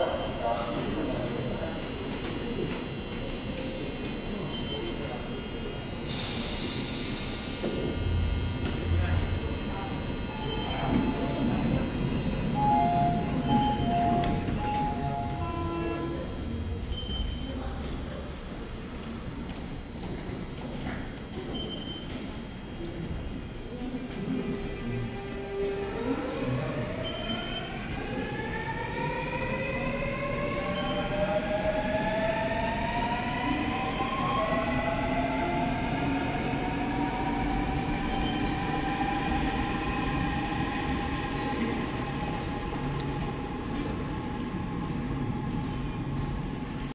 you